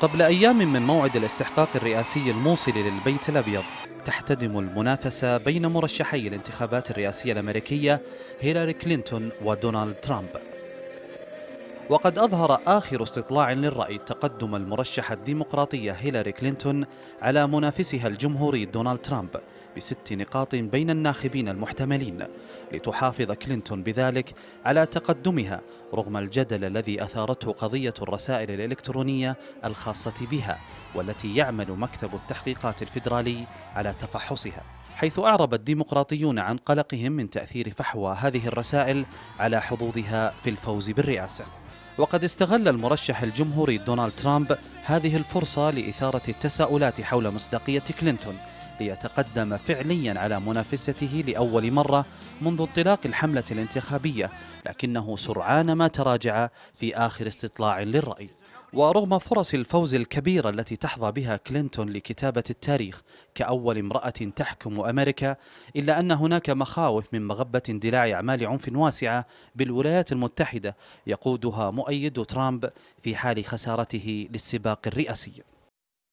قبل أيام من موعد الاستحقاق الرئاسي الموصل للبيت الأبيض تحتدم المنافسة بين مرشحي الانتخابات الرئاسية الأمريكية هيلاري كلينتون ودونالد ترامب. وقد أظهر آخر استطلاع للرأي تقدم المرشحة الديمقراطية هيلاري كلينتون على منافسها الجمهوري دونالد ترامب بست نقاط بين الناخبين المحتملين لتحافظ كلينتون بذلك على تقدمها رغم الجدل الذي أثارته قضية الرسائل الإلكترونية الخاصة بها والتي يعمل مكتب التحقيقات الفيدرالي على تفحصها. حيث أعرب الديمقراطيون عن قلقهم من تأثير فحوى هذه الرسائل على حظوظها في الفوز بالرئاسة. وقد استغل المرشح الجمهوري دونالد ترامب هذه الفرصة لإثارة التساؤلات حول مصداقية كلينتون ليتقدم فعليا على منافسته لأول مرة منذ انطلاق الحملة الانتخابية لكنه سرعان ما تراجع في آخر استطلاع للرأي. ورغم فرص الفوز الكبيرة التي تحظى بها كلينتون لكتابة التاريخ كأول امرأة تحكم أمريكا إلا أن هناك مخاوف من مغبة اندلاع أعمال عنف واسعة بالولايات المتحدة يقودها مؤيد ترامب في حال خسارته للسباق الرئاسي.